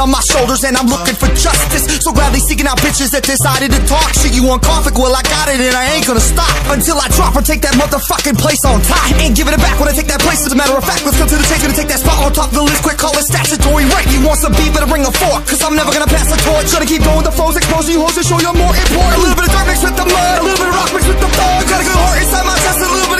on my shoulders and I'm looking for justice. So gladly seeking out bitches that decided to talk shit. You want conflict? Well, I got it and I ain't gonna stop until I drop or take that motherfucking place on top. Ain't giving it back when I take that place. As a matter of fact, let's go to the chase. Gonna take that spot on top of the list. Quick, call it statutory right. You want some beef? Better bring a fork. Cause I'm never gonna pass the torch. Gonna keep going the foes, exposing you hoes to show you're more important. A little bit of dirt mixed with the mud. A little bit of rock mixed with the thug. Got a good heart inside my chest. A little bit